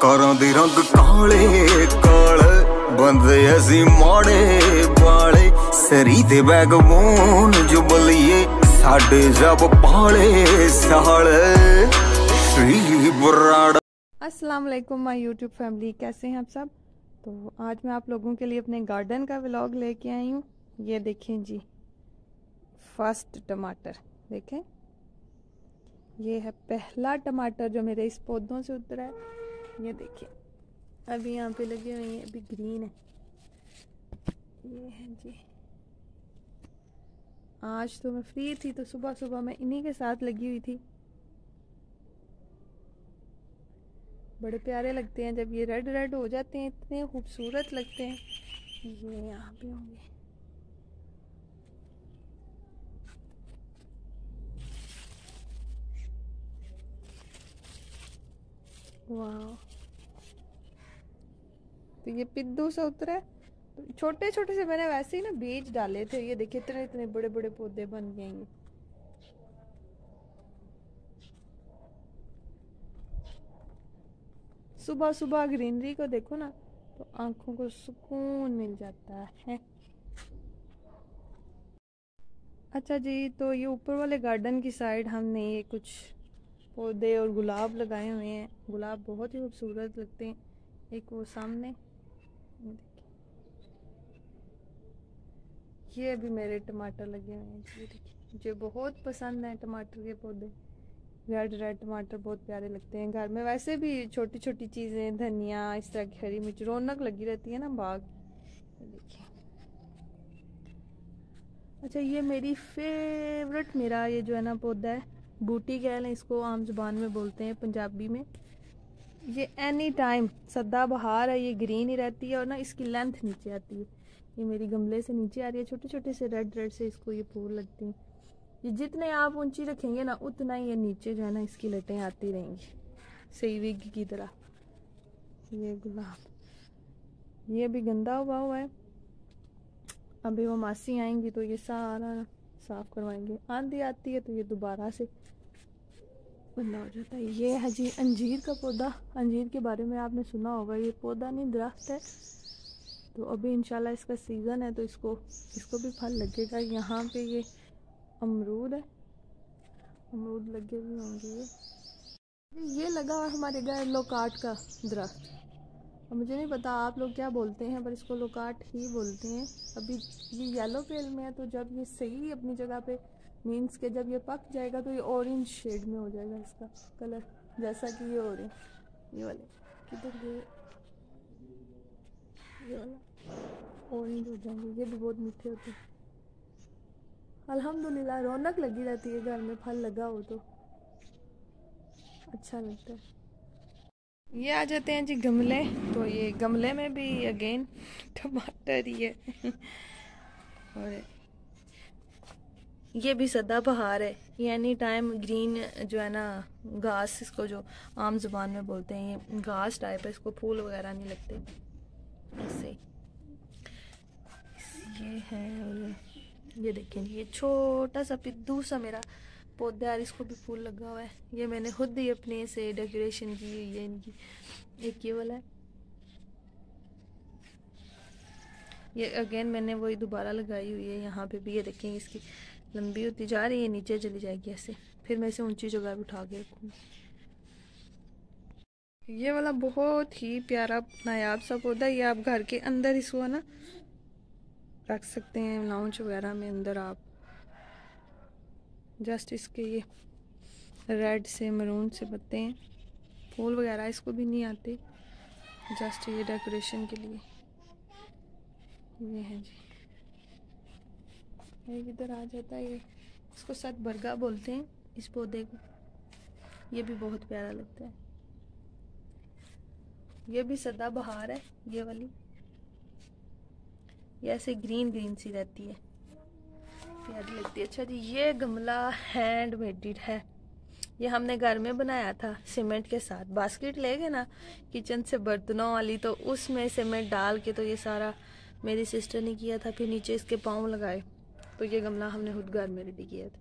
ਕਾਰਾਂ ਦੇ ਰੰਗ ਕਾਲੇ ਕਾਲੇ ਬੰਦੇ ਅਸੀਂ ਮਾੜੇ ਵਾਲੇ ਸਰੀ ਤੇ ਬੈਗਬੋਨ ਜੁਬਲੀਏ ਸਾਡੇ ਜਬ ਪਾਲੇ ਸਾਲੇ श्री बराड़ा अस्सलाम वालेकुम माय यूट्यूब फैमिली कैसे हैं आप सब तो आज मैं आप लोगों के लिए अपने गार्डन का व्लॉग लेके आई हूँ ये देखें जी फर्स्ट टमाटर देखें ये है पहला टमाटर जो मेरे इस पौधों से उतरा है ये देखें अभी यहाँ पे लगे हुए हैं, अभी ग्रीन है। ये है जी। आज तो मैं फ्री थी तो सुबह सुबह मैं इन्हीं के साथ लगी हुई थी। बड़े प्यारे लगते हैं, जब ये रेड रेड हो जाते हैं, इतने खूबसूरत लगते हैं। ये यहाँ पे होंगे। वाह। तो ये पिद्दू सा उतरा है। तो छोटे छोटे से मैंने वैसे ही ना बीज डाले थे। ये देखिए, इतने इतने बड़े बड़े पौधे बन गए ये। सुबह सुबह ग्रीनरी को देखो ना तो आँखों को सुकून मिल जाता है। अच्छा जी तो ये ऊपर वाले गार्डन की साइड हमने ये कुछ पौधे और गुलाब लगाए हुए हैं। गुलाब बहुत ही खूबसूरत लगते हैं। एक वो सामने। ये भी मेरे टमाटर लगे हुए हैं। मुझे बहुत पसंद है टमाटर के पौधे। रेड रेड टमाटर बहुत प्यारे लगते हैं घर में। वैसे भी छोटी छोटी चीज़ें, धनिया, इस तरह की हरी मिर्च, रौनक लगी रहती है ना बाग। देखिए। अच्छा ये मेरी फेवरेट, मेरा ये जो है ना पौधा है, बूटी कह लें इसको आम ज़ुबान में बोलते हैं, पंजाबी में। ये एनी टाइम सदा बहार है, ये ग्रीन ही रहती है और ना इसकी लेंथ नीचे आती है। ये मेरी गमले से नीचे आ रही है छोटे छोटे से रेड रेड से इसको ये फूल लगती हैं। ये जितने आप ऊँची रखेंगे ना, उतना ही ये नीचे जो है ना इसकी लटें आती रहेंगी। सही विग की तरह। ये गुलाब। ये अभी गंदा हुआ हुआ है। अभी वो मासी आएँगी तो ये सारा साफ़ करवाएँगे। आंधी आती है तो ये दोबारा से गंदा हो जाता है। ये है जी अंजीर का पौधा, अंजीर के बारे में आपने सुना होगा, ये पौधा नहीं, दरख्त है। तो अभी इंशाल्लाह इसका सीज़न है तो इसको इसको भी फल लगेगा। यहाँ पे ये अमरूद है। अमरूद लगे हुए होंगे ये। ये लगा हुआ हमारे घर लोकाट का दरख्त। अब मुझे नहीं पता आप लोग क्या बोलते हैं, पर इसको लोकाट ही बोलते हैं। अभी ये येलो पेल में है तो जब ये सही अपनी जगह पे मीन्स के जब ये पक जाएगा तो ये ऑरेंज शेड में हो जाएगा इसका कलर जैसा कि ये ऑरेंज ये वाले। किधर ये ये वाला। ऑरेंज हो जाएँगे, ये भी बहुत मीठे होते हैं। अल्हम्दुलिल्लाह, रौनक लगी रहती है घर में, फल लगा हो तो। अच्छा लगता है। ये आ जाते हैं जी गमले तो ये गमले में भी अगेन टमाटर ही है। और ये भी सदा बहार है। ये एनी टाइम ग्रीन जो है ना, घास इसको जो आम ज़ुबान में बोलते हैं, ये घास टाइप है, इसको फूल वगैरह नहीं लगते। ऐसे। ये है और ये देखें, ये छोटा सा पिद्दू सा मेरा पौधा यार इसको भी फूल लगा हुआ है। ये मैंने खुद ही अपने से डेकोरेशन की हुई है, इनकी। एक ये वाला है। ये अगेन मैंने वही दोबारा लगाई हुई है, यहाँ पे भी ये देखें, इसकी लंबी होती जा रही है, नीचे चली जाएगी ऐसे। फिर मैं इसे ऊँची जगह भी उठा के रखूँगी। ये वाला बहुत ही प्यारा नायाब सा पौधा ये आप घर के अंदर इसको ना रख सकते हैं लाउंज वगैरह में अंदर आप। जस्ट इसके ये रेड से मरून से पत्ते हैं। फूल वगैरह इसको भी नहीं आते। जस्ट ये डेकोरेशन के लिए। ये है जी। ये इधर आ जाता है ये। इसको सत बरगा बोलते हैं, इस पौधे को। ये भी बहुत प्यारा लगता है। ये भी सदा बहार है, ये वाली। ये ऐसे ग्रीन ग्रीन सी रहती है। प्यारी लगती है। अच्छा जी, ये गमला हैंड है। ये हमने घर में बनाया था, सीमेंट के साथ। बास्केट ले गए ना, किचन से बर्तनों वाली तो उसमें सीमेंट डाल के तो ये सारा मेरी सिस्टर ने किया था, फिर नीचे इसके पाँव लगाए। तो ये गमला हमने खुद घर में रेडी किया था।